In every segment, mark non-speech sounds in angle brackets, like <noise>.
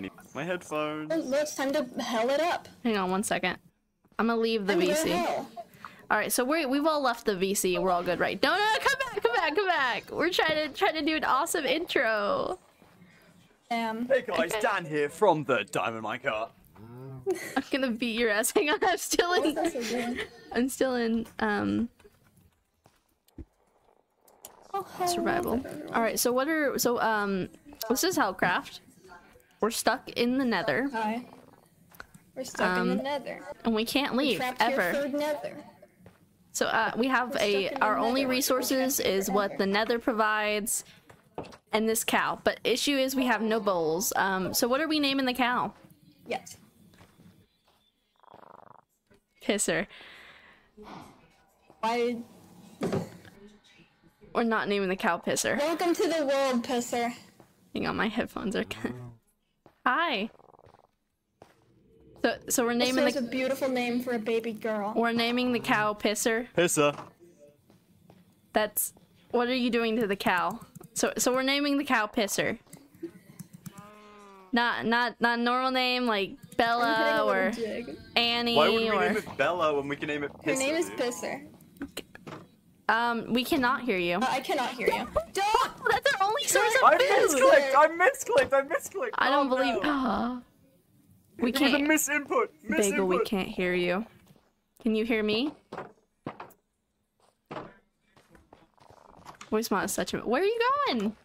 I need my headphones. Well, it's time to hell it up. Hang on one second. I'm gonna leave the Time to VC. hell. All right, so we we've all left the VC. We're all good, right? No, no, no, come back, come back, come back. We're trying to try to do an awesome intro. Um, Hey guys, Dan here from the Diamond Minecart. I'm gonna beat your ass. <laughs> Hang on, I'm still in. that so doing? I'm still in um Oh, survival. All right, so what are so um this is Hellcraft. We're stuck in the Nether, Hi. We're stuck in Um, the nether. and we can't We're leave trapped here ever. for nether. So uh, we have We're a our only nether. Resources trapped is what the Nether provides, and this cow. But issue is we have no bowls. Um, so what are we naming the cow? Yes. Pisser. Why? We're not naming the cow Pisser. Welcome to the world, pisser. Hang on, my headphones are. Hi. So so we're naming Pisser is a the beautiful name for a baby girl. we're naming the cow Pisser. Pisser. That's what are you doing to the cow? So so we're naming the cow Pisser. Not not not a normal name like Bella a little or. Annie Why would we or name it Bella when we can name it Pisser? Her name is dude? Pisser. Um we cannot hear you. Uh, I cannot hear you. <laughs> Don't! That's our only source of I food. misclicked! I misclicked! I misclicked! I don't Oh, believe. No. <gasps> We It was a can't. misinput! Bagel, we can't hear you. Can you hear me? Voice mod is such a. Where are you going?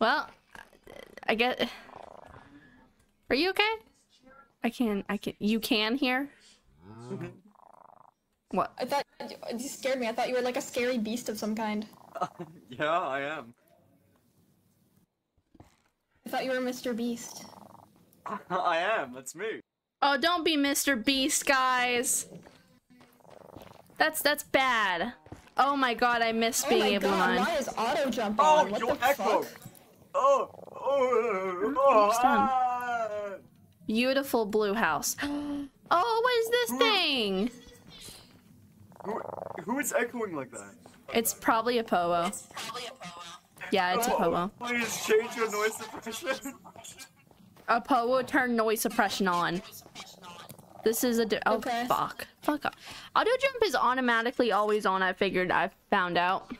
Well, I get. Are you okay? I can. I can. You can hear. What? I thought you scared me. I thought you were like a scary beast of some kind. <laughs> Yeah, I am. I thought you were Mr. Beast. <laughs> I am, that's me. Oh, don't be Mr. Beast, guys. That's that's bad. Oh my god, I miss Oh being my able to god, why is auto jump Oh, on? What your the echo! fuck? Oh, oh, oh, Understand. ah. Beautiful blue house. <gasps> Oh, what is this thing? Who, who is echoing like that? It's probably a powo. Yeah, it's a Oh, powo. Please change your noise suppression. A powo turn noise suppression on. This is a di- oh Okay. fuck, fuck off. Auto jump is automatically always on. I figured. I found out.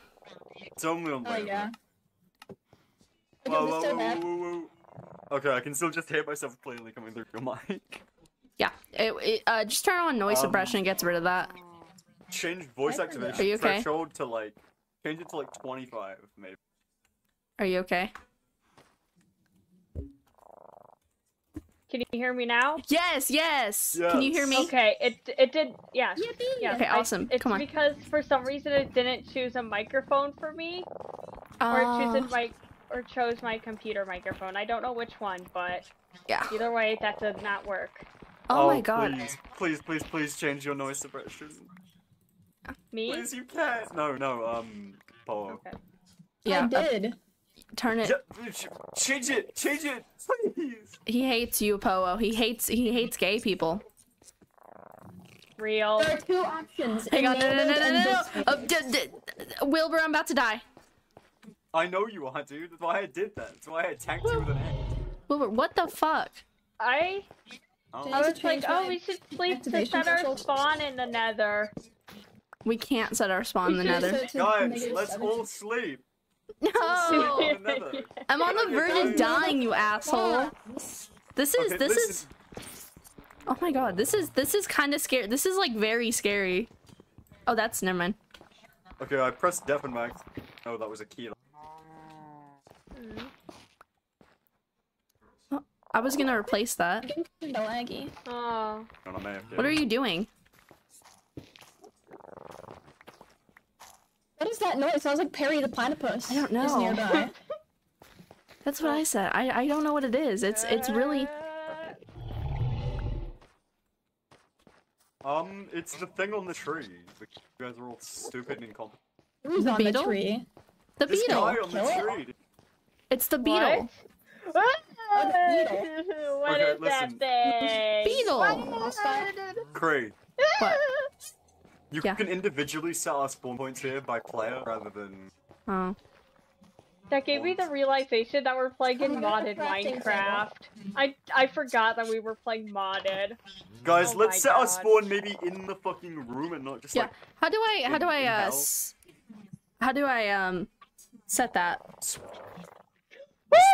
It's only on Oh later. yeah. Whoa, Okay, whoa, Mr. whoa, whoa, whoa. Okay, I can still just hear myself clearly coming through your <laughs> mic. Yeah, it, it, uh, just turn on noise Um, suppression. and gets rid of that. Change voice I heard that. activation okay? threshold to like, change it to like 25 maybe. Are you okay? Can you hear me now? Yes, yes. Can you hear me? Okay, it it did. Yes. yes Okay, I- awesome. it's Come on. because for some reason it didn't choose a microphone for me, or it Uh, chooses my or chose my computer microphone. I don't know which one, but yeah. either way, that did not work. Oh, my god. Please, please, please, please change your noise suppression. Me? Please, you can't. No, no, um, Polo. Okay. Yeah. I uh, did. turn it. Yeah, change it, change it, please. He hates you, Powo. He hates. He hates gay people. Real. There are two options. Hang on, no, no, no, no, no, no. Uh, d- d- Wilbur, I'm about to die. I know you are, dude. That's why I did that. That's why I attacked you with an axe. Wilbur, what the fuck? I Oh. Did I you was like, oh, we should sleep to activation set our spawn in the Nether. We can't set our spawn in the nether. set it to Guys, let's all sleep. No! in the Nether. <laughs> I'm on the verge of dying, you asshole. This is Okay, this listen. is Oh my god, this is this is kind of scary. This is like very scary. Oh, that's never mind. Okay, I pressed Def and Max. Oh, that was a key. I was gonna replace that. Kinda laggy. Oh. No, no, man, okay. What are you doing? What is that noise? Sounds like Perry the Platypus. I don't Is know. nearby. <laughs> That's what I said. I I don't know what it is. It's it's really <laughs> Um, it's the thing on the tree. You guys are all stupid and incompetent. Who's on Beetle? the tree? the This beetle. guy on the tree. It's the beetle. What? <laughs> beetle. What Okay, is listen. that thing? Beetle. Hostile? Cray. What? You Yeah. can individually set our spawn points here by player rather than. Oh. That gave me the realization that we're playing in modded. Minecraft. I I forgot that we were playing modded. Guys, Oh let's my set our spawn maybe in the fucking room and not just Yeah. like How do I how do I uh s- how do I um set that?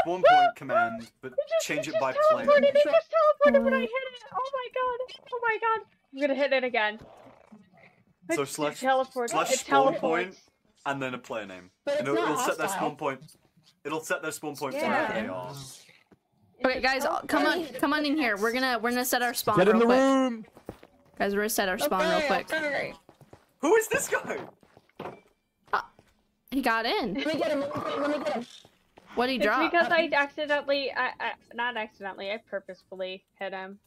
spawn point command, but change it by just teleported, It just teleported when I hit it. Oh my god. Oh my god. I'm gonna hit it again. So It slash teleports. slash it spawn teleports. point and then a player name. But and it's it'll, not it'll set their spawn point. It'll set their spawn point Yeah. wherever they are. Okay, guys, come on, come on in here. We're gonna we're gonna set our spawn Get in real the quick. room. Guys, we're gonna set our spawn real quick. okay. Who is this guy? Uh, he got in. Let me get him. Let me get him. Let me get him. What did he drop? because uh, I accidentally, I, I, not accidentally, I purposefully hit him.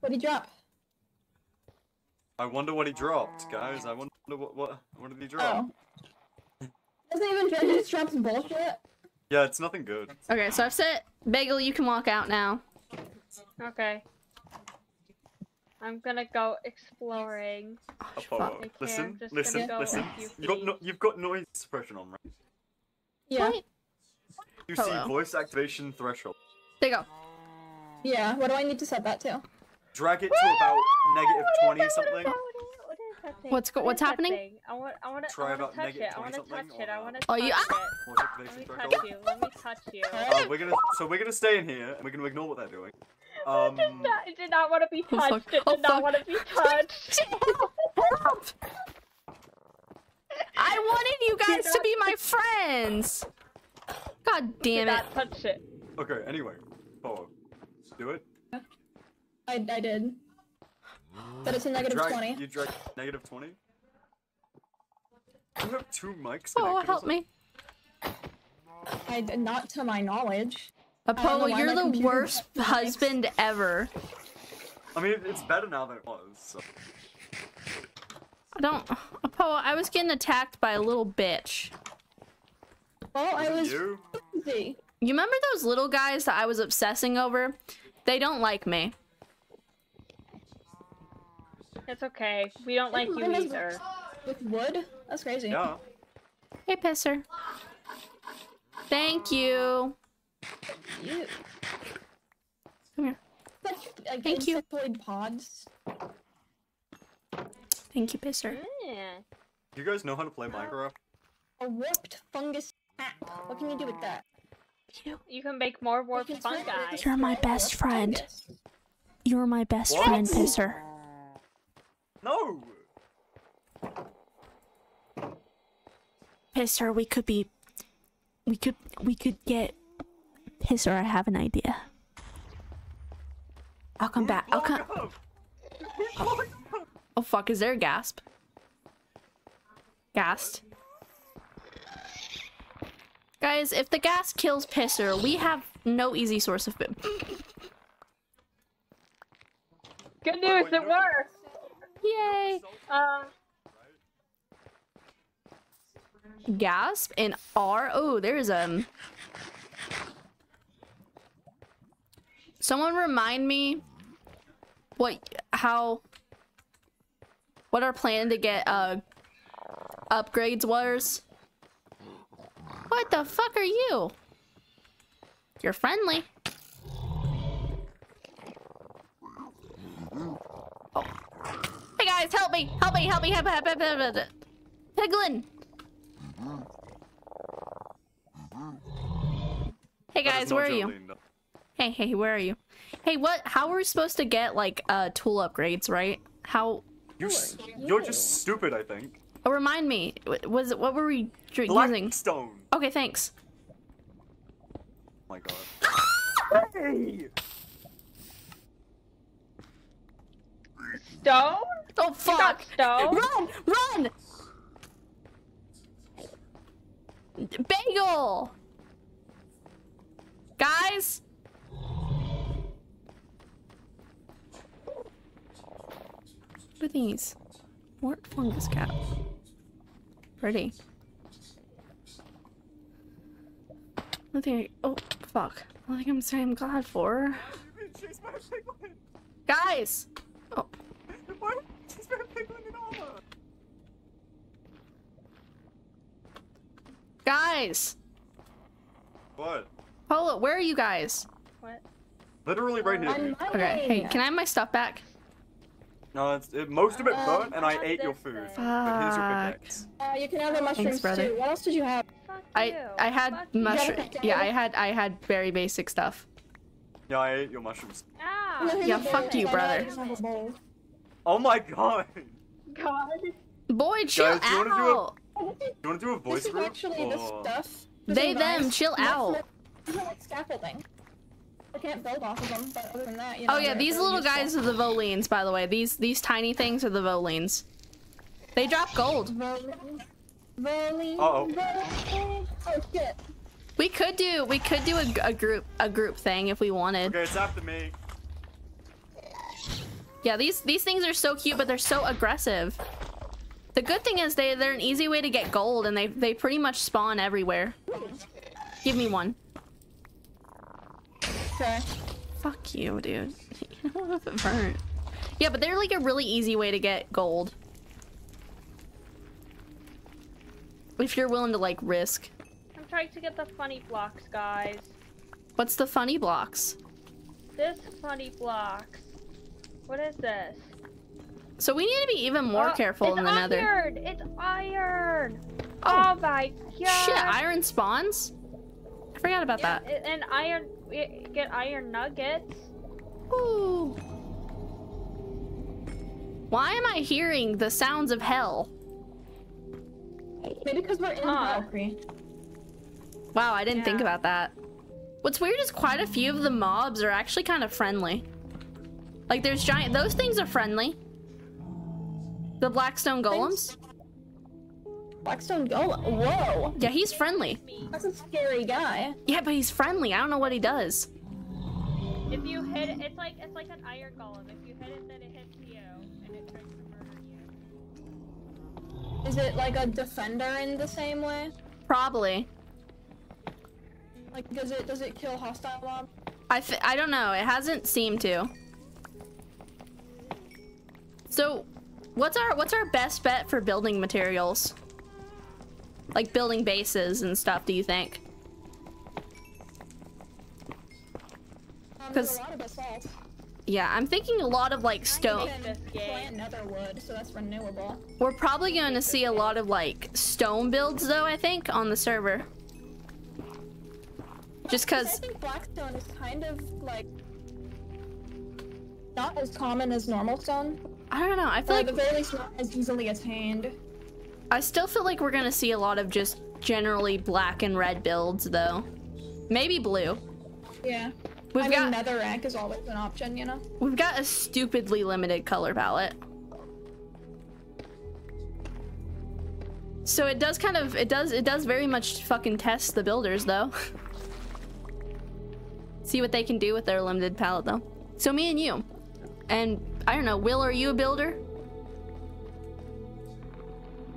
What did he drop? I wonder what he dropped, guys. I wonder what what what did he drop? Oh. Doesn't even try to just drop some bullshit. Yeah, it's nothing good. Okay, so I've set Bagel. You can walk out now. Okay. I'm gonna go exploring. Apollo, Okay, listen, listen, go listen. a few You got no, feet. you've got noise suppression on, right? Yeah. What? You Hello. see voice activation threshold. There you go. Yeah. What do I need to set that to? Drag it to about negative twenty something. What is that thing? What's go- what's happening? thing? I want, I want to, Try I want about touch negative it. I 20 want to something touch it. I want to Oh, touch you- it. <laughs> Let me touch you. Let me touch you. Uh, <laughs> we're gonna so we're gonna stay in here and we're gonna ignore what they're doing. Um, Did not, I did not want to be Oh, <laughs> touched. fuck. It did Oh, not want to be touched. Help! I wanted you guys to be my friends. God Did damn it. not touch it. okay. Anyway, Apollo, do it. I I did. But it's a negative Drag, twenty. You drag negative twenty. You have two mics. Oh, connected or help me. I did not to my knowledge. I don't know Apollo, you're the worst has <laughs> mics. husband ever. I mean, it's better now than it was. So. I don't. Apollo, I was getting attacked by a little bitch. Well, I was You? You remember those little guys that I was obsessing over? They don't like me. It's okay. We don't like you either. With wood? That's crazy. Yeah. Hey, pisser. Thank you. You. Come here. That's like Thank you. insectoid pods. Thank you, pisser. Yeah. You guys know how to play Minecraft? A warped fungus app. What can you do with that? You, You can make more warped You can turn fungi. You're my best friend. you're my best What? friend, pisser. No. Pisser, we could be. We could. We could get. Pisser, I have an idea. I'll come back. I'll come. Fuck up. Oh fuck! Is there a gasp? Gassed. Guys, if the gas kills Pisser, we have no easy source of food. Good news, wait, it no. Yay! Uh, Gasp and R. Oh, there's um. Someone remind me what how what our plan to get uh upgrades was. What the fuck are you? You're friendly. Oh. Hey guys, help me! Help me! Help me! Help me! Help me! Help me! Help me. Piglin! Hey guys, where are you? Hey, hey, where are you? Hey, what? How are we supposed to get like uh tool upgrades, right? How? You, s- you're just stupid, I think. Oh, remind me. Was what were we dr- using? Blackstone. Okay, thanks. Oh my god. <laughs> hey! Stone? Oh You got fuck! stone? Run! Run! Bagel! Guys! What are these? Wart fungus cap. Pretty. I think I, oh fuck. I think I'm saying God for. You've been chased by a piglin. Guys! Oh, Why are you chased by a piglin in armor? Guys! What? Polo, where are you guys? What? Literally right On here. Okay, hey, can I have my stuff back? No, it's, it, most of it Uh, burnt, and I ate your food. thing. But here's your Fuck. pickaxe. Uh, you can have the mushrooms Thanks, brother. too. What else did you have? Fuck I you. I had Fuck mushroom. Yeah, I had I had very basic stuff. Yeah, I ate your mushrooms. Ah, No, here's Yeah, fuck you, brother. just have a bowl. Oh my <laughs> god! God. Boy, chill Guys, do you wanna do a- out. Oh, this is- You wanna do a voice This is group? actually the oh. stuff. This They them, nice. chill out. like- these are like scaffolding. I can't build off of them, but other than that, you oh, know. Oh yeah, these little useful. guys are the Volines, by the way. These these tiny things are the Volines. They drop gold. Rolling. Rolling. Uh-oh. rolling. Oh shit. We could do we could do a, a group a group thing if we wanted. Okay, it's after me. Yeah, these these things are so cute, but they're so aggressive. The good thing is they they're an easy way to get gold, and they they pretty much spawn everywhere. Give me one. Okay. Fuck you, dude. <laughs> You know if it burnt. Yeah, but they're like a really easy way to get gold. If you're willing to like risk. I'm trying to get the funny blocks, guys. What's the funny blocks? This funny blocks. What is this? So we need to be even more Oh, careful it's in the nether. iron! It's iron! Oh. Oh, my god! Shit, iron spawns? I forgot about Yeah, that. and iron. Get iron nuggets. Ooh. Why am I hearing the sounds of hell? Maybe because we're in Huh. Valkyrie. Wow, I didn't think about that. What's weird is quite a few of the mobs are actually kind of friendly. Like there's giant those things are friendly. The blackstone golems? Blackstone Golem. Whoa. Yeah, he's friendly. That's a scary guy. Yeah, but he's friendly. I don't know what he does. If you hit it, it's like it's like an iron golem. If you hit it, then it hits you, and it tries to murder you. Is it like a defender in the same way? Probably. Like, does it does it kill hostile mob? I I don't know. It hasn't seemed to. So, what's our what's our best bet for building materials? Like building bases and stuff, do you think? Um, there's 'Cause- a lot of basalt. Yeah, I'm thinking a lot of like stone. can This game. plant nether wood, so that's renewable. We're probably going to see a lot of like stone builds though, I think, on the server. Just 'Cause I think blackstone is kind of like not as common as normal stone, I don't know. I feel or at the like very least not as easily attained. I still feel like we're going to see a lot of just generally black and red builds though. Maybe blue. Yeah. We've I got mean, netherrack is always an option, you know. We've got a stupidly limited color palette. So it does kind of it does it does very much fucking test the builders though. <laughs> See what they can do with their limited palette though. So me and you. And I don't know, Will, are you a builder?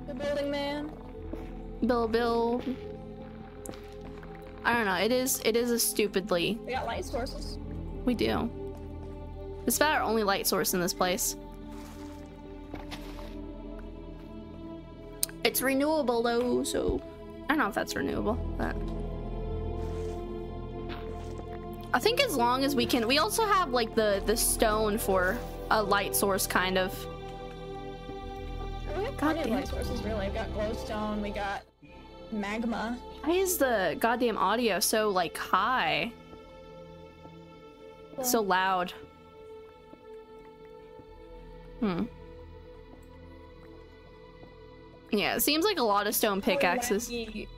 The building man. Bill Bill. I don't know, it is it is a stupidly We got light sources. we do. It's about our only light source in this place. It's renewable though, so I don't know if that's renewable, but I think as long as we can we also have like the the stone for a light source kind of. We have plenty of light sources, really. We've got glowstone, we got magma. Why is the goddamn audio so like high? So loud. Hmm. Yeah, it seems like a lot of stone pickaxes. Wacky.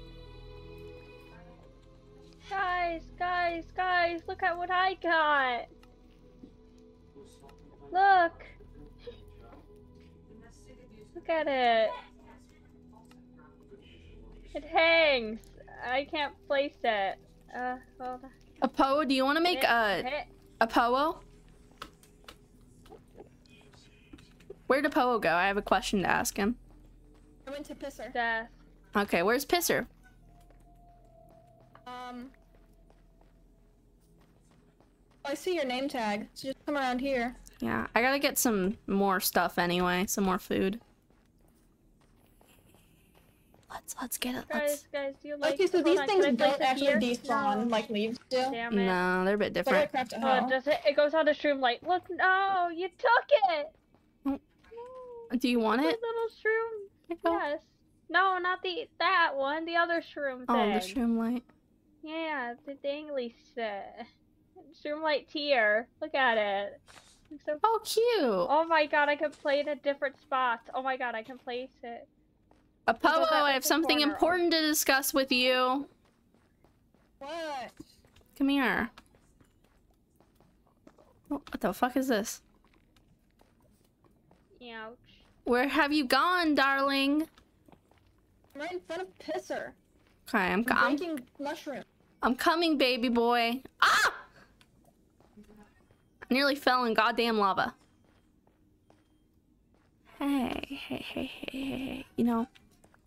Guys, guys, guys, look at what I got. Look. Look at it. It hangs. I can't place it. Uh, hold on. A Poe, do you want to make Hit, a hit. a Poe? Where'd a Poe go? I have a question to ask him. I went to Pisser. Death. Okay, where's Pisser? Um. I see your name tag, so just come around here. Yeah, I gotta get some more stuff anyway, some more food. Let's let's get it. Guys, Let's. guys, do you like? Okay, so hold these on, things can I place don't it actually here? despawn No. like leaves do. Damn it. No, they're a bit different. craft a Oh, does it? It goes on the shroom light. Look, no, you took it. Do you want the it? little shroom. Here you go. Yes. No, not the that one. The other shroom thing. Oh, the shroom light. Yeah, the dangly shit. Shroom light tier. Look at it. Looks so Oh, cute. Oh my god, I can play it at different spots. Oh my god, I can place it. Apollo, that I have something corner. important to discuss with you. What? Come here. Oh, What the fuck is this? Ouch. Where have you gone, darling? I'm right in front of Pisser. Okay, I'm I'm I'm, breaking mushroom. I'm coming, baby boy. Ah! Nearly fell in goddamn lava. Hey, hey, hey, hey, hey. You know,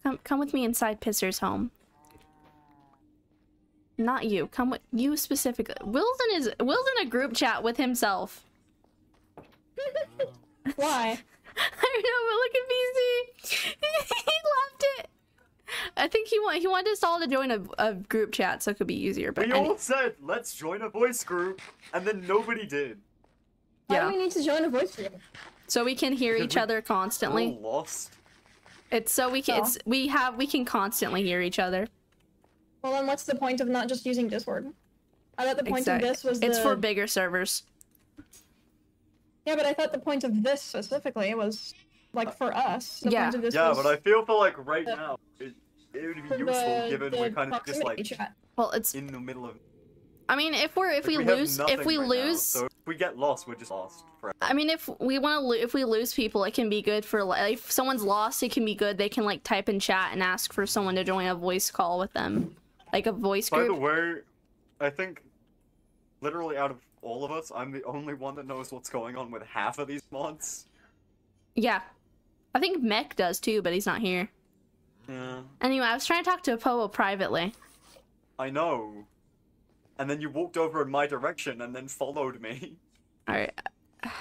come come with me inside Pisser's home. Not you. Come with you specifically. Will's in his Will's in a group chat with himself. <laughs> Why? <laughs> I don't know, but look at VC. <laughs> he left it. I think he want he wanted us all to join a, a group chat so it could be easier. But We any- all said, let's join a voice group, and then nobody did. Why Yeah. do we need to join a voice group? so we can hear each we- other constantly. All lost. It's so we can. Oh. It's we have we can constantly hear each other. Well, then what's the point of not just using Discord? I thought the point Exact- of this was It's for bigger servers. Yeah, but I thought the point of this specifically was like for us. The Yeah. point of this Yeah, was but I feel for like right the- now, it, it would be useful the, given the we're kind of just like chat. Well, it's. in the middle of. I mean, if we're if like, we, have lose if we right now, lose. so if we get lost, we're just lost forever. I mean, if we want to, lo- if we lose people, it can be good for like if someone's lost, it can be good. They can like type in chat and ask for someone to join a voice call with them, like a voice group. By the way, I think literally out of all of us, I'm the only one that knows what's going on with half of these mods. Yeah, I think Mech does too, but he's not here. Yeah. Anyway, I was trying to talk to Apoa privately. I know. And then you walked over in my direction and then followed me. <laughs> All right. <sighs> God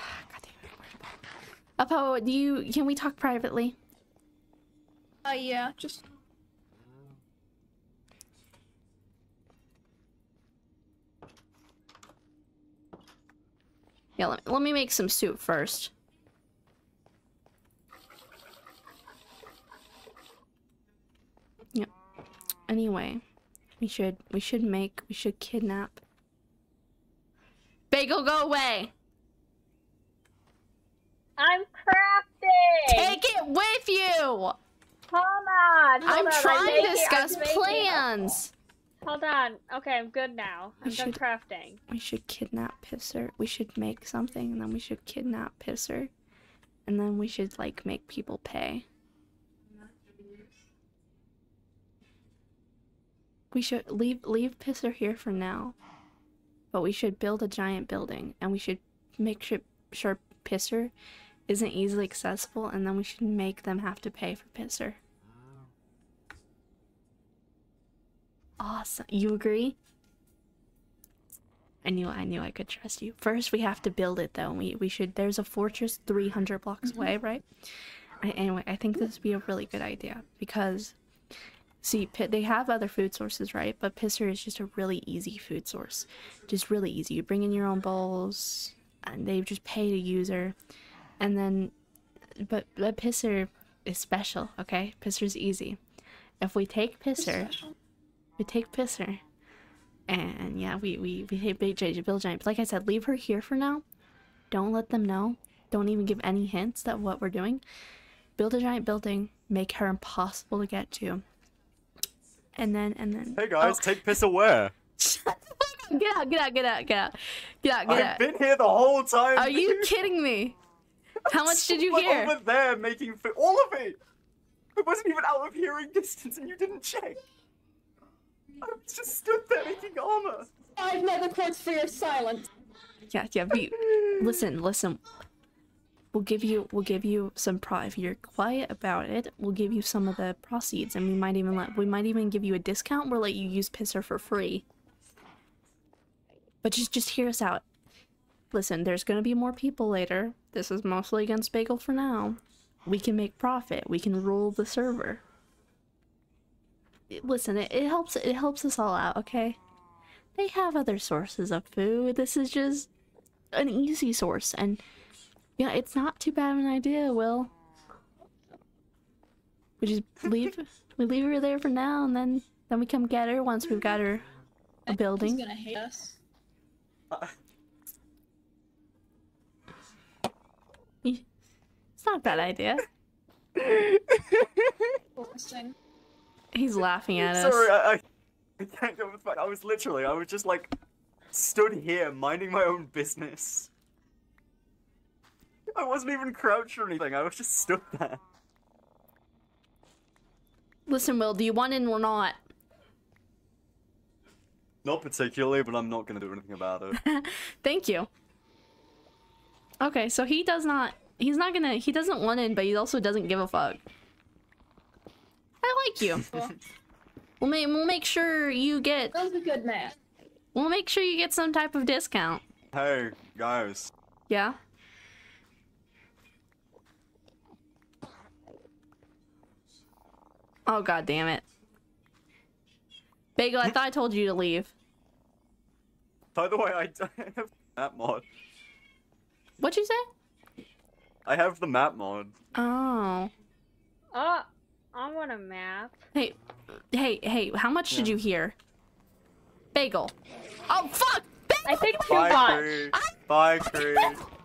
damn it. where's Apoa? Apoa, do you can we talk privately? Uh, yeah, just Yeah, let, let me make some soup first. Yep. Anyway, we should we should make we should kidnap. Bagel, go away. I'm crafting. Take it with you. Hold on. Hold I'm on, trying to I'm discuss making- plans. Hold on. Okay, I'm good now. I'm We done should- crafting. We should kidnap Pisser. We should make something, and then we should kidnap Pisser, and then we should like make people pay. We should leave leave Pisser here for now, but we should build a giant building, and we should make sure sure Pisser isn't easily accessible, and then we should make them have to pay for Pisser. Awesome. You agree? I knew I knew I could trust you. First, we have to build it though. We we should. There's a fortress 300 blocks mm-hmm. away, right? I, anyway, I think this would be a really good idea because, see, they have other food sources, right? But Pisser is just a really easy food source, just really easy. You bring in your own bowls, and they just pay the user, and then, but but Pisser is special, okay? Pisser's easy. If we take Pisser, we take Pisser. And yeah, we we we hit Big J Bill Giant. But like I said, leave her here for now. Don't let them know. Don't even give any hints that what we're doing. Build a giant building. Make her impossible to get to. And then and then. Hey guys, Oh, take piss away. shut <laughs> the. Get out! Get out! Get out! Get out! Get out! Get I've out! been here the whole time. Are you kidding me? How <laughs> much did you hear? Over there making fi- all of it. It wasn't even out of hearing distance, and you didn't check. I just stood there making armor. five nether quartz for your silence. Yeah, yeah. Be, listen, listen. We'll give you we'll give you some pro if you're quiet about it, we'll give you some of the proceeds and we might even let we might even give you a discount. We'll let you use Pisser for free. But just just hear us out. Listen, there's gonna be more people later. This is mostly against Bagel for now. We can make profit. We can rule the server. listen, it, it helps it helps us all out, okay? They have other sources of food. This is just an easy source and yeah, it's not too bad of an idea, Will. We just <laughs> leave we leave her there for now and then then we come get her once we've got her a He's building. gonna hate us. It's not a bad idea. He's laughing at us. Sorry, I, I, I can't go with my. I was literally, I was just like, stood here minding my own business. I wasn't even crouched or anything. I was just stood there. Listen, Will, do you want in or not? Not particularly, but I'm not gonna do anything about it. <laughs> Thank you. Okay, so he does not. He's not gonna. He doesn't want in, but he also doesn't give a fuck. I like you. Cool. <laughs> We'll make. We'll make sure you get. Will's a good man. We'll make sure you get some type of discount. hey, guys. Yeah. Oh god damn it. Bagel, I thought I told you to leave. By the way, I, I <laughs> have map mod. What'd you say? I have the map mod. Oh. Uh, oh, I want a map. Hey, hey, hey, how much did you hear? Bagel. Oh, fuck! I think too Bye, much. crew. Bye, crew.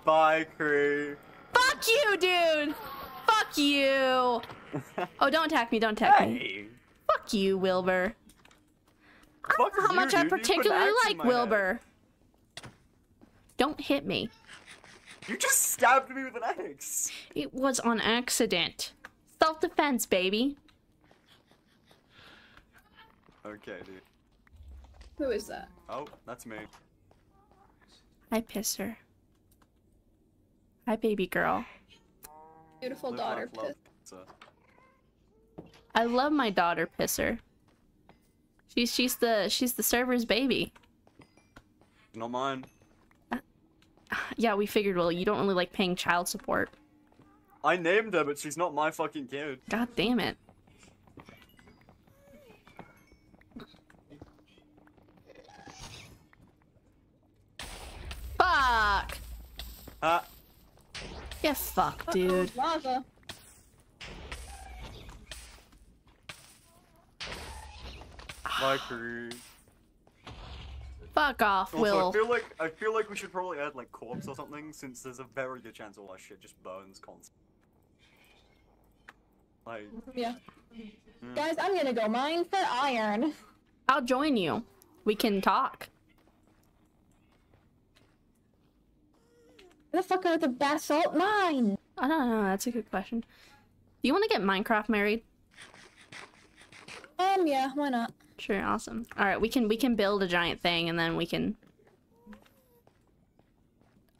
Bye, crew. Fuck you, dude! Fuck you! <laughs> Oh, don't attack me, don't attack me. Fuck you, Wilbur. I don't know how you, much I dude. You put an particularly like my head. Wilbur. Don't hit me. You just stabbed me with an axe. It was on accident. Self defense, baby. Okay, dude. Who is that? Oh, that's me. I Hi, pisser. Hi, baby girl. Beautiful Live, daughter. laugh, love, Pith. pizza. I love my daughter, pisser. She's she's the she's the server's baby. Not mine. <sighs> Yeah, we figured. Well, you don't really like paying child support. I named her, but she's not my fucking kid. God damn it. Fuck. Ah, Yeah, fuck, dude. Uh-oh, lava. My crew. Fuck off, Also, Will. I feel like I feel like we should probably add like corpse or something, since there's a very good chance all our shit just burns constantly. Like, Yeah. Hmm. Guys, I'm gonna go mine for iron. I'll join you. We can talk. Where the fuck are the basalt mine? I don't know. That's a good question. Do you want to get Minecraft married? Um, yeah, why not? Sure, awesome. All right, we can we can build a giant thing and then we can.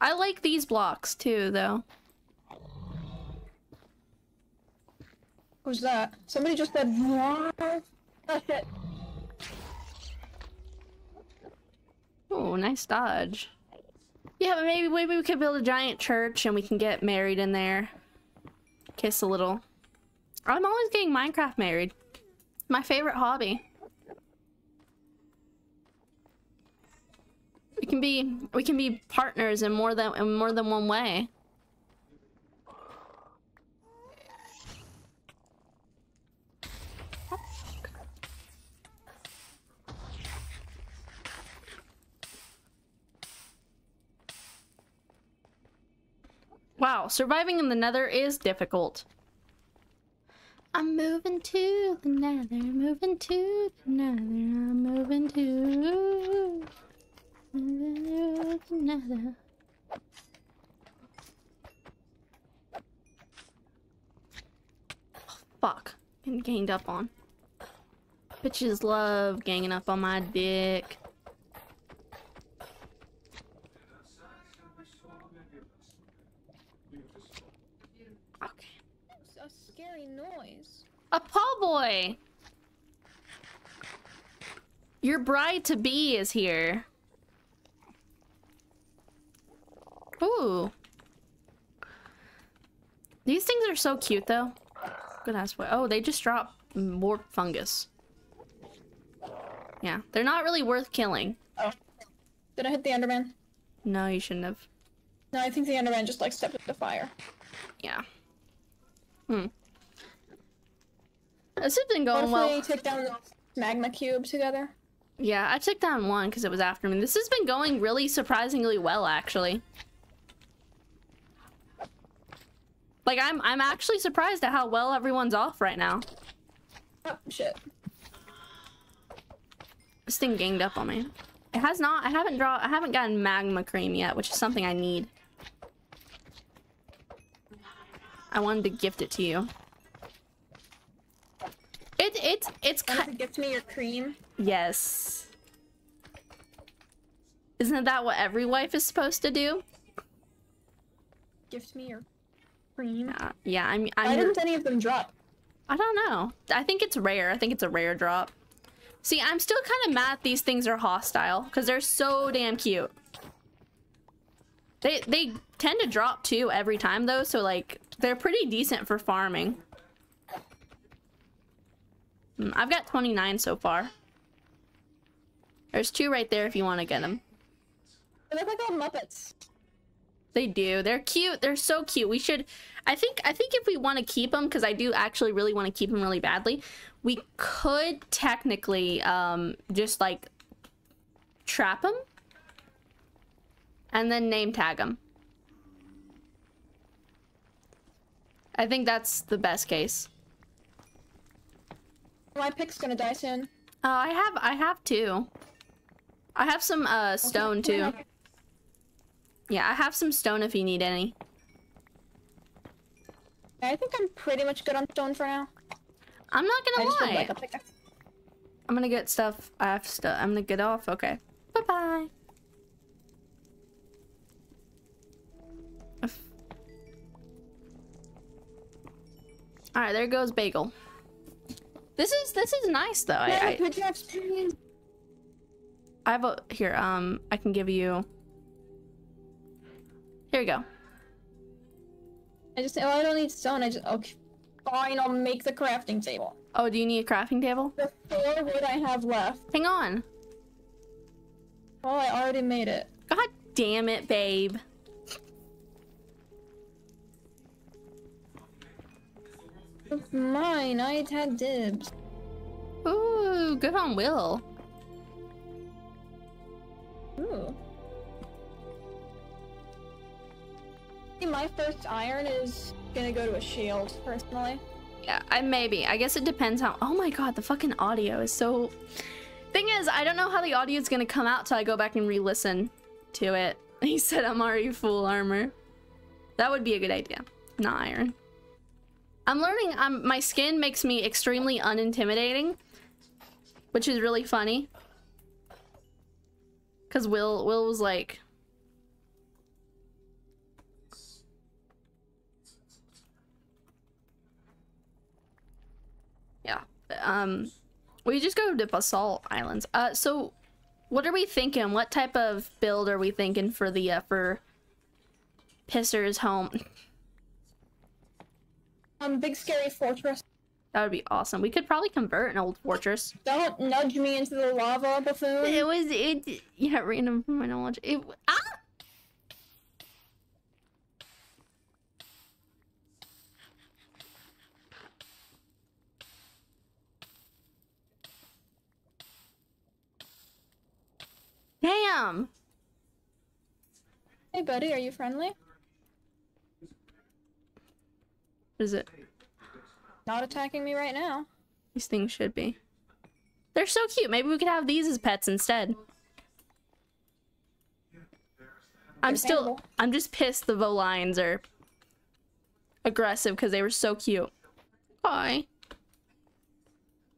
I like these blocks too, though. Who's that? Somebody just said. Oh. Oh, nice dodge. Yeah, but maybe maybe we could build a giant church and we can get married in there. Kiss a little. I'm always getting Minecraft married. My favorite hobby. Can be we can be partners in more than in more than one way. Wow, surviving in the nether is difficult. I'm moving to the nether, moving to the nether, I'm moving to, moving to the nether. Oh, fuck, getting ganged up on. Bitches love ganging up on my dick. Okay. A scary noise. A po' boy! Your bride to be is here. Ooh. These things are so cute though. Good ass boy. Oh, they just drop more fungus. Yeah, they're not really worth killing. Oh. Did I hit the Enderman? No, you shouldn't have. No, I think the Enderman just like stepped into fire. Yeah. Hmm. This has been going well. we take down the magma cube together? Yeah, I took down one because it was after me. This has been going really surprisingly well, actually. Like I'm, I'm actually surprised at how well everyone's off right now. Oh shit. This thing ganged up on me. It has not. I haven't draw. I haven't gotten magma cream yet, which is something I need. I wanted to gift it to you. It, it's it's Want ki- to gift me your cream? yes. Isn't that what every wife is supposed to do? Gift me your Uh, yeah, I'm. I'm. didn't any of them drop? I don't know. I think it's rare. I think it's a rare drop. See, I'm still kind of mad these things are hostile because they're so damn cute. They they tend to drop too every time though, so like they're pretty decent for farming. Hmm, I've got 29 so far. There's two right there if you want to get them. They look like little Muppets. They do. They're cute. They're so cute. We should. I think. I think if we want to keep them, because I do actually really want to keep them really badly, we could technically um just like trap them and then name tag them. I think that's the best case. My pick's gonna die soon. Uh, I have. I have two. I have some uh stone too. Yeah, I have some stone if you need any. I think I'm pretty much good on stone for now. I'm not gonna just would lie. like a pickaxe. I'm gonna get stuff. I have stuff. I'm gonna get off. Okay. Bye bye. All right, there goes Bagel. This is this is nice though. I, I please. I have a here. Um, I can give you. Here you go. I just oh I don't need stone. I just okay. Fine, I'll make the crafting table. Oh, do you need a crafting table? The four wood I have left. Hang on. Oh, I already made it. God damn it, babe. It's mine. I had dibs. Ooh, good on Will. Ooh. My first iron is gonna go to a shield, personally. Yeah, I maybe. I guess it depends how. Oh my god, the fucking audio is so. Thing is, I don't know how the audio is gonna come out till I go back and re-listen to it. <laughs> He said I'm already full armor. That would be a good idea. Not iron. I'm learning. I'm my skin makes me extremely unintimidating, which is really funny. Cause Will Will was like, Um, we just go to Basalt Islands. Uh, so what are we thinking? What type of build are we thinking for the uh, for Pisser's home? Um, big scary fortress. That would be awesome. We could probably convert an old fortress. Don't nudge me into the lava buffoon. It was it. Yeah, random from my knowledge. It ah. Damn. Hey, buddy, are you friendly? What is it? Not attacking me right now. These things should be. They're so cute. Maybe we could have these as pets instead. I'm still. I'm just pissed the Volions are aggressive because they were so cute. Hi.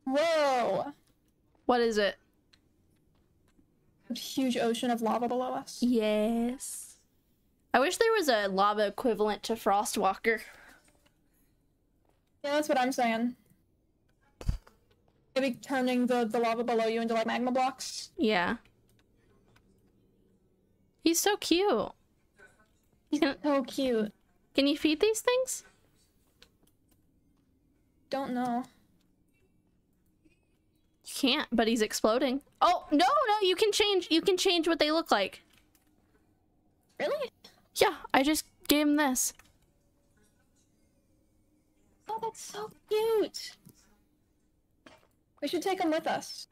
Whoa! What is it? A huge ocean of lava below us. Yes. I wish there was a lava equivalent to Frostwalker. Yeah, that's what I'm saying. Maybe turning the, the lava below you into like magma blocks. Yeah. He's so cute. He's Can, So cute. can you feed these things? Don't know. Can't, but he's exploding. Oh, no, no, you can change you can change what they look like. Really? Yeah, I just gave him this. Oh, that's so cute. We should take him with us.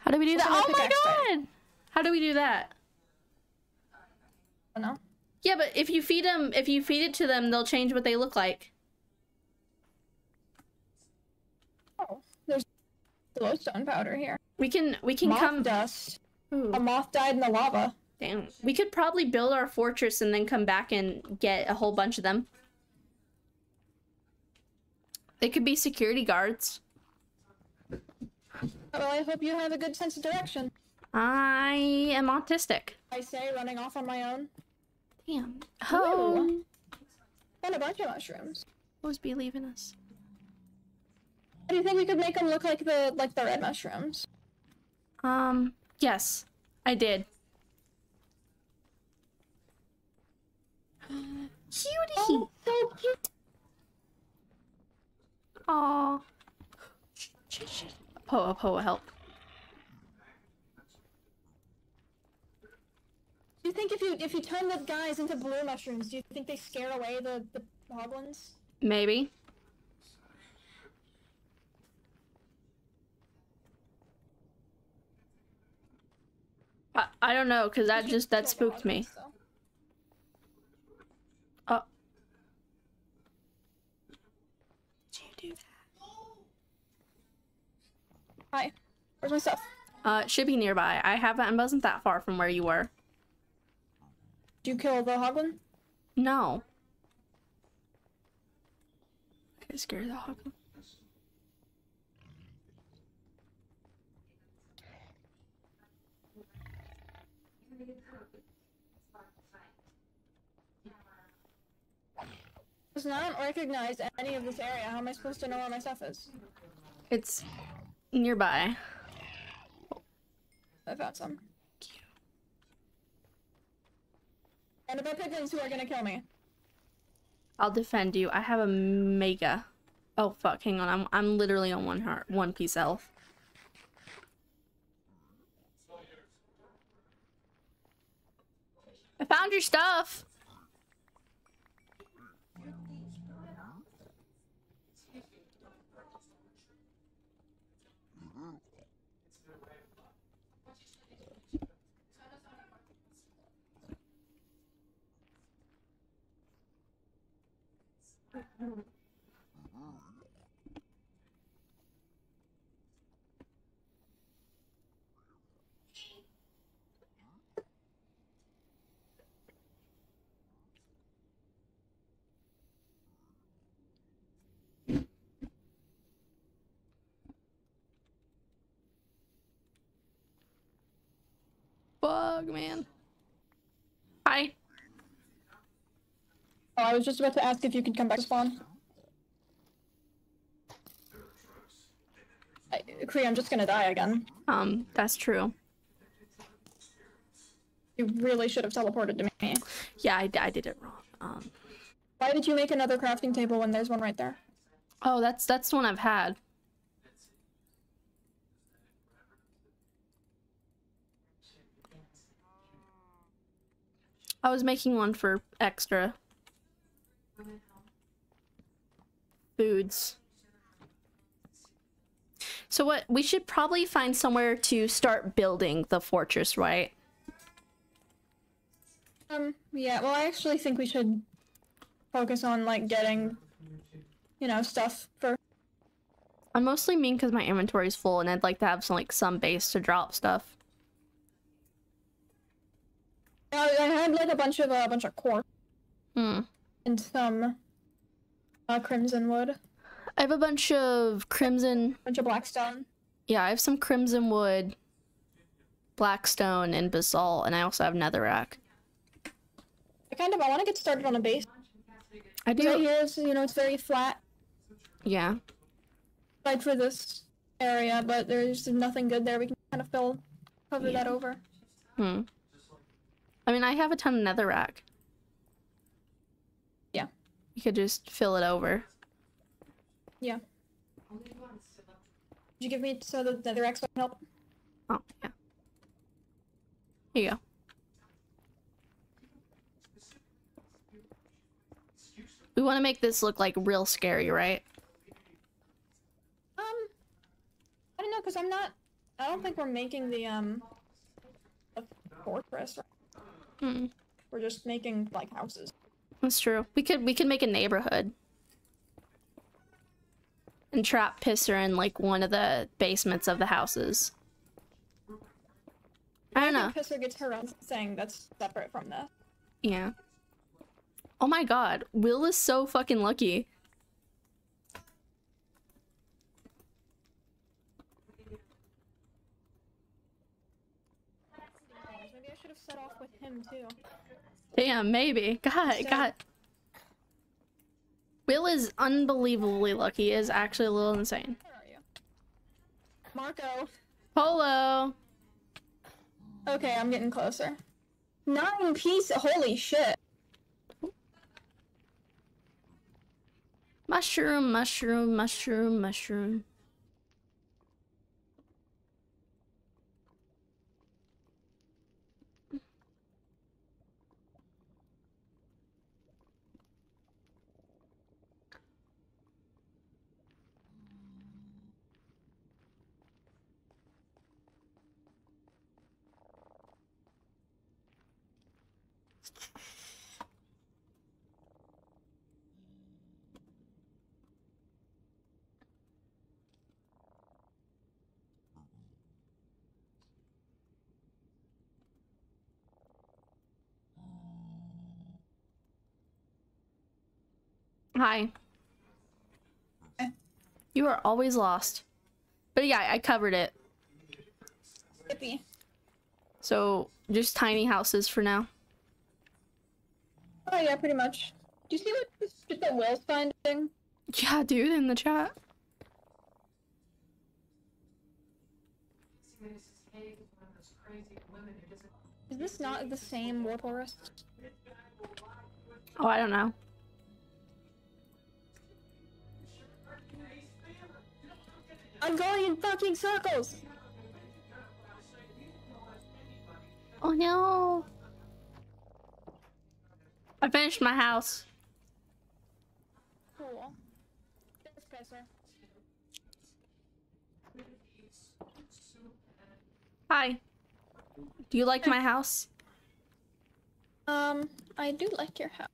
How do we do that? Oh my god! How do we do that? I don't know. Yeah, but if you feed them, if you feed it to them, they'll change what they look like. Oh, there's glowstone powder here. We can we can Moth come. dust. Ooh, A moth died in the lava. damn. We could probably build our fortress and then come back and get a whole bunch of them. They could be security guards. Well, I hope you have a good sense of direction. I am autistic. I say, running off on my own. Damn. Oh, Found a bunch of mushrooms. was be leaving us? Do you think we could make them look like the like the red mushrooms? Um, yes, I did. <gasps> Cutie. Oh, so cute. Aw. Poa Poa help. Do you think if you if you turn the guys into blue mushrooms, do you think they scare away the the goblins? Maybe. I, I don't know, cause that just that spooked me. Oh. Did you do that? Hi, where's my stuff? Uh, it should be nearby. I haven't. I wasn't that far from where you were. Did you kill the hoglin? No. I scared the hog. Does not recognize any of this area. How am I supposed to know where my stuff is? It's nearby. I found some. And about piglins who are gonna kill me. I'll defend you. I have a mega. Oh fuck! Hang on. I'm I'm literally on one heart, one piece health. I found your stuff. Bug man. Hi. Oh, I was just about to ask if you could come back to spawn. I, Kree, I'm just gonna die again. Um, that's true. You really should have teleported to me. Yeah, I, I did it wrong. Um, Why did you make another crafting table when there's one right there? oh, that's that's the one I've had. I was making one for extra foods. So what we should probably find somewhere to start building the fortress, right? Um, yeah, well, I actually think we should focus on, like, getting, you know, stuff for. I'm mostly mean because my inventory is full and I'd like to have some like some base to drop stuff. I, I had, like, a bunch of, a bunch of quartz Hmm. and some, uh, crimson wood, I have a bunch of crimson. A bunch of blackstone. Yeah, I have some crimson wood, blackstone, and basalt, and I also have netherrack. I kind of, I want to get started on a base. I Right do. here is, you know, it's very flat, Yeah. like for this area, but there's nothing good there. We can kind of fill, cover Yeah. that over. Hmm. I mean, I have a ton of netherrack. Yeah. You could just fill it over. Yeah. Did you give me so the nether X can help? Oh, yeah. Here you go. We want to make this look like real scary, right? Um, I don't know, cause I'm not. I don't think we're making the um, a fortress. Right? Hmm. We're just making like houses. That's true. We could we could make a neighborhood. And trap Pisser in like one of the basements of the houses. I don't know. Pisser gets her own thing that's separate from this. Yeah. Oh my god, Will is so fucking lucky. Maybe I should have set off with him too. Damn, maybe. God, God. Will is unbelievably lucky. Is actually a little insane. Where are you? Marco. Polo. Okay, I'm getting closer. Nine pieces. Holy shit. Mushroom, mushroom, mushroom, mushroom. Hi. Eh. You are always lost. But yeah, I covered it. Yippee. So just tiny houses for now. Oh yeah, pretty much. Do you see what this shit that Will's finding? Yeah, dude, in the chat. Is this not the same Warped Forest? Oh, I don't know. I'm going in fucking circles! Oh no. I finished my house. Cool. Hi. Do you like my house? Um, I do like your house.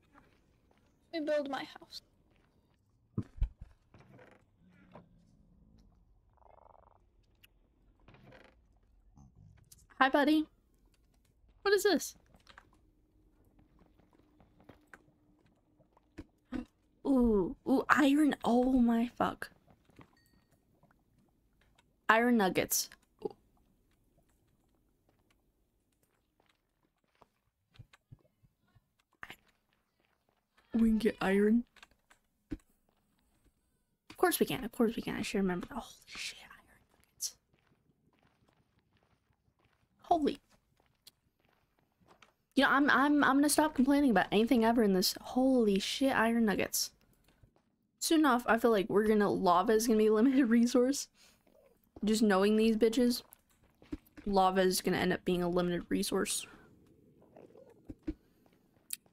We build my house. Hi, buddy. What is this? Ooh, ooh, iron. Oh my fuck. Iron nuggets. We can get iron. Of course we can. Of course we can. I should remember. Holy shit, iron nuggets. Holy. You know, I'm I'm I'm gonna stop complaining about anything ever in this. Holy shit, iron nuggets. Soon enough, I feel like we're gonna lava is gonna be a limited <laughs> resource. Just knowing these bitches, lava is gonna end up being a limited resource.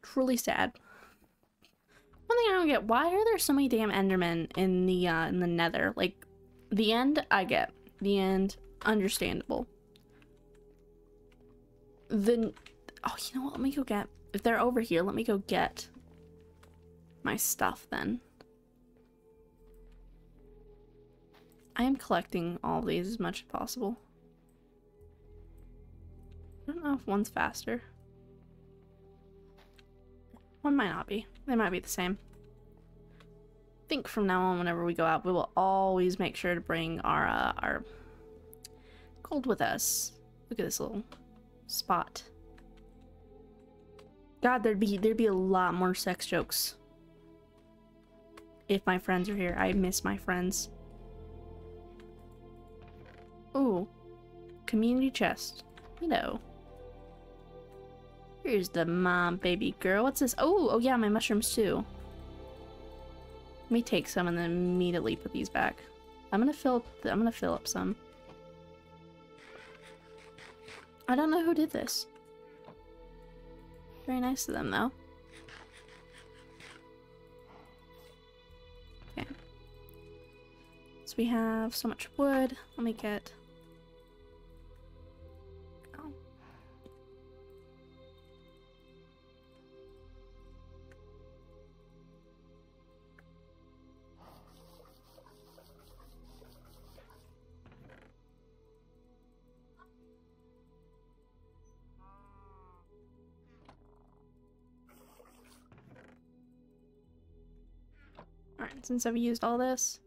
Truly sad. One thing I don't get: why are there so many damn Endermen in the uh, in the Nether? Like, the end, I get. The end, understandable. The oh, you know what? Let me go get. If they're over here, let me go get my stuff then. I am collecting all these as much as possible. I don't know if one's faster. One might not be. They might be the same. I think from now on, whenever we go out, we will always make sure to bring our uh, our gold with us. Look at this little spot. God, there'd be there'd be a lot more sex jokes if my friends are here. I miss my friends. Ooh, community chest. Hello. Here's the mom, baby girl. What's this? Oh, oh yeah, my mushrooms too. Let me take some and then immediately put these back. I'm gonna fill. I'm gonna fill up some. I don't know who did this. Very nice of them, though. Okay. So we have so much wood. Let me get. Since I've used all this.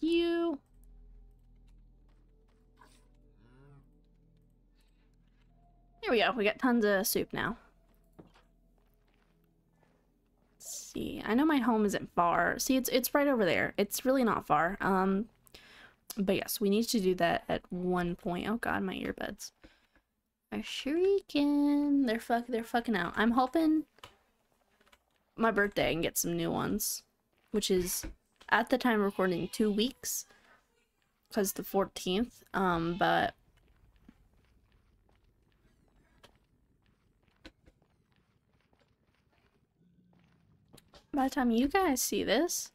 You. Here we go. We got tons of soup now. See. I know my home isn't far. See, it's it's right over there. It's really not far. Um, but yes, we need to do that at one point. Oh God, my earbuds are shrieking. They're fuck. They're fucking out. I'm hoping my birthday and get some new ones, which is at the time recording two weeks, because the 14th. Um, but by the time you guys see this,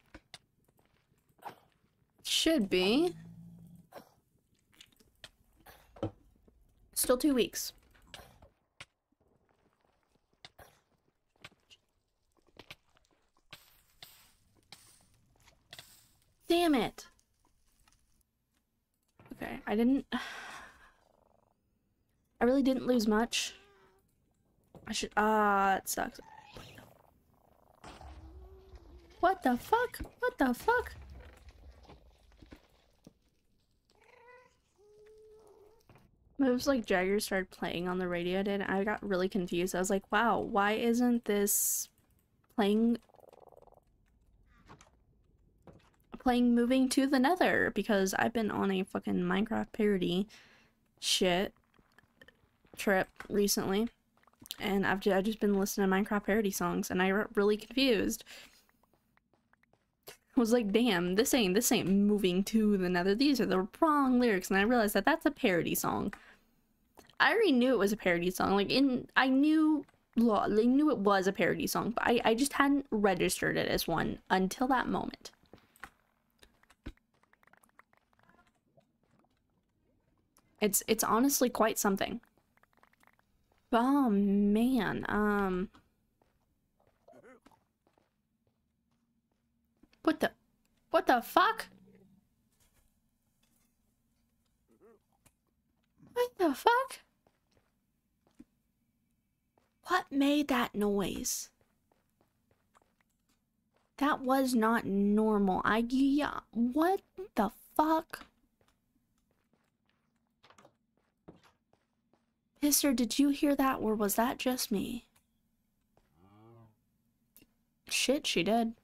should be still two weeks. Damn it. Okay, I didn't... <sighs> I really didn't lose much. I should... Ah, it sucks. What the fuck? What the fuck? Moves like Jagger started playing on the radio did. I got really confused. I was like, wow, why isn't this playing playing Moving to the Nether? Because I've been on a fucking Minecraft parody shit trip recently. And I've, I've just been listening to Minecraft parody songs and I got really confused. I was like, damn, this ain't this ain't moving to the nether. These are the wrong lyrics, and I realized that that's a parody song. I already knew it was a parody song. Like in, I knew, I knew it was a parody song, but I I just hadn't registered it as one until that moment. It's it's honestly quite something. Oh man, um. What the? What the fuck? What the fuck? What made that noise? That was not normal. I yeah, what the fuck? Mister, did you hear that or was that just me? Shit, she did.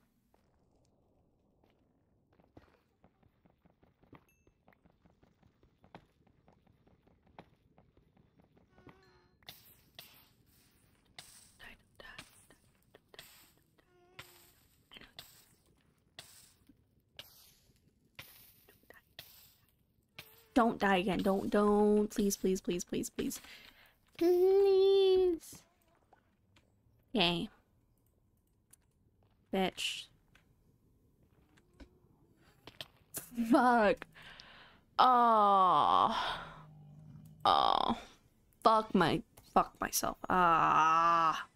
Don't die again. Don't, don't. Please, please, please, please, please. Please. Yay. Bitch. Fuck. Oh. Oh. Fuck my. Fuck myself. Ah.